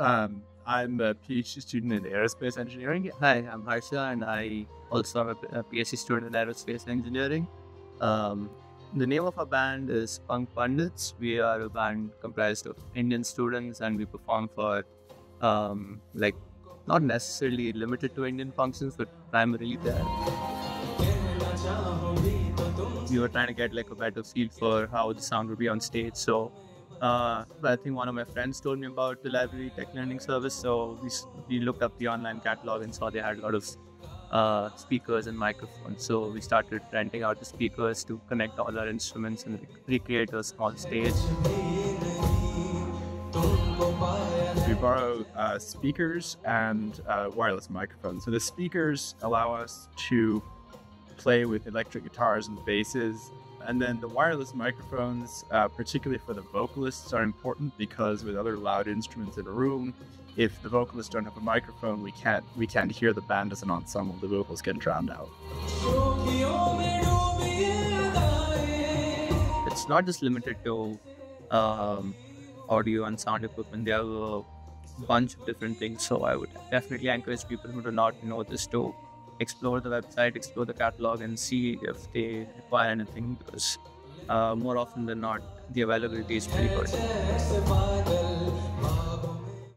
Um, I'm a PhD student in aerospace engineering. Hi, I'm Harsha, and I also am a, PhD student in aerospace engineering. Um, the name of our band is Punk Punditz. We are a band comprised of Indian students, and we perform for um, like not necessarily limited to Indian functions, but primarily there. We were trying to get like a better feel for how the sound would be on stage. So uh, I think one of my friends told me about the library tech lending service. So we, we looked up the online catalog and saw they had a lot of uh, speakers and microphones. So we started renting out the speakers to connect all our instruments and recreate a small stage. We borrow uh, speakers and uh, wireless microphones. So the speakers allow us to play with electric guitars and basses. And then the wireless microphones, uh, particularly for the vocalists, are important because with other loud instruments in a room, if the vocalists don't have a microphone, we can't we can't hear the band as an ensemble. The vocals get drowned out. It's not just limited to um, audio and sound equipment. There are a bunch of different things. So I would definitely encourage people who do not know this to explore the website, explore the catalog, and see if they require anything because uh, more often than not, the availability is pretty good.